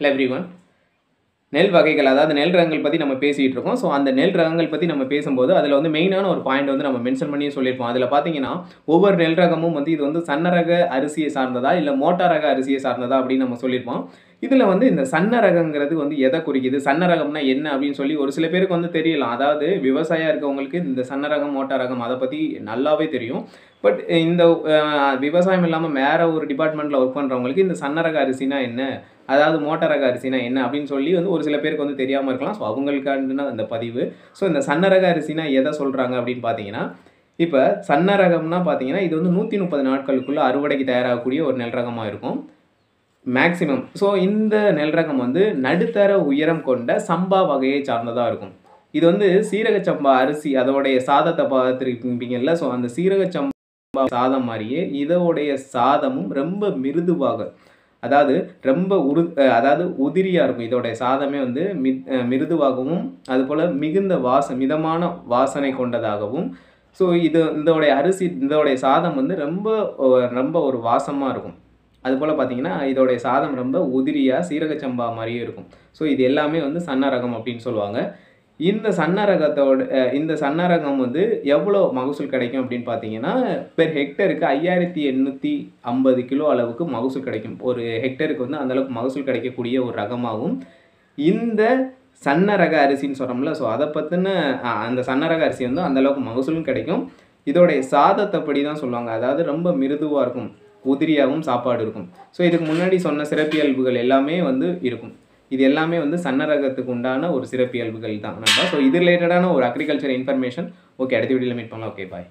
Hello every one நெல் வகைகள் அதாவது நெல் ரகங்கள் பற்றி நம்ம பேசிகிட்டு இருக்கோம். ஸோ அந்த நெல் ரகங்கள் பற்றி நம்ம பேசும்போது அதில் வந்து மெயினான ஒரு பாயிண்ட் வந்து நம்ம மென்ஷன் பண்ணி சொல்லியிருப்போம். அதில் பார்த்தீங்கன்னா ஒவ்வொரு நெல் ரகமும் வந்து இது வந்து சன்ன ரக அரிசியை சார்ந்ததா இல்லை மோட்டார் ரக அரிசியை சார்ந்ததா அப்படின்னு நம்ம சொல்லியிருப்போம். இதில் வந்து இந்த சன்ன ரகங்கிறது வந்து எதை குறிக்குது? சன்ன ரகம்னா என்ன அப்படின்னு சொல்லி ஒரு சில பேருக்கு வந்து தெரியலாம். அதாவது விவசாயம் இருக்கவங்களுக்கு இந்த சன்ன ரகம் மோட்டார் ரகம் அதை பற்றி நல்லாவே தெரியும். பட் இந்த விவசாயம் இல்லாமல் வேறு ஒரு டிபார்ட்மெண்ட்டில் ஒர்க் பண்ணுறவங்களுக்கு இந்த சன்ன ரக அரிசினா என்ன? அதாவது மோட்டரக அரிசினா என்ன அப்படின்னு சொல்லி வந்து ஒரு சில பேருக்கு வந்து தெரியாமல் இருக்கலாம். ஸோ அவங்களுக்கான அந்த பதிவு. ஸோ இந்த சன்னரக அரிசினா எதை சொல்கிறாங்க அப்படின்னு பார்த்தீங்கன்னா இப்போ சன்ன ரகம்னா பார்த்தீங்கன்னா இது வந்து நூற்றி முப்பது நாட்களுக்குள்ளே அறுவடைக்கு தயாராகக்கூடிய ஒரு நெல் ரகமாக இருக்கும். மேக்சிமம் ஸோ இந்த நெல் ரகம் வந்து நடுத்தர உயரம் கொண்ட சம்பா வகையை சார்ந்ததாக இருக்கும். இது வந்து சீரக சம்பா அரிசி அதோடைய சாதத்தை பார்த்துருப்பீங்கல்ல. ஸோ அந்த சீரக சம்பா சாதம் மாதிரியே இதோடைய சாதமும் ரொம்ப மிருதுவாக அதாவது ரொம்ப உரு அதாவது உதிரியாக இருக்கும். இதோடைய சாதமே வந்து மி மிருதுவாகவும் அதுபோல் மிகுந்த வாச மிதமான வாசனை கொண்டதாகவும். ஸோ இது இதோடைய அரிசி இதோடைய சாதம் வந்து ரொம்ப ரொம்ப ஒரு வாசமாக இருக்கும். அதுபோல் பார்த்தீங்கன்னா இதோடைய சாதம் ரொம்ப உதிரியாக சீரக சம்பா மாதிரியே இருக்கும். ஸோ இது எல்லாமே வந்து சன்ன ரகம் அப்படின்னு சொல்லுவாங்க. இந்த சன்னரகத்தோட இந்த சன்னரகம் வந்து எவ்வளோ மகசூல் கிடைக்கும் அப்படின்னு பார்த்தீங்கன்னா பெர் ஹெக்டருக்கு ஐயாயிரத்தி எண்ணூற்றி ஐம்பது கிலோ அளவுக்கு மகசூல் கிடைக்கும். ஒரு ஹெக்டருக்கு வந்து அந்தளவுக்கு மகசூல் கிடைக்கக்கூடிய ஒரு ரகமாகும். இந்த சன்னரக அரிசின்னு சொல்கிறோம்ல ஸோ அதை பற்றின அந்த சன்னரக அரிசி வந்து அந்த அளவுக்கு மகசூலும் கிடைக்கும். இதோடைய சாதத்தைப்படி தான் சொல்லுவாங்க. அதாவது ரொம்ப மிருதுவாக இருக்கும். உதிரியாகவும் சாப்பாடு இருக்கும். ஸோ இதுக்கு முன்னாடி சொன்ன சிறப்பியல்புகள் எல்லாமே வந்து இருக்கும். இது எல்லாமே வந்து சன்ன ரகத்துக்கு உண்டான ஒரு சிறப்பியல்புகள் தான். நம்ம ஸோ இது ரிலேட்டடான ஒரு அக்ரிகல்ச்சர் இன்ஃபர்மேஷன் ஓகே அடுத்த வீடியோவில் மீட் பண்ணலாம். Okay bye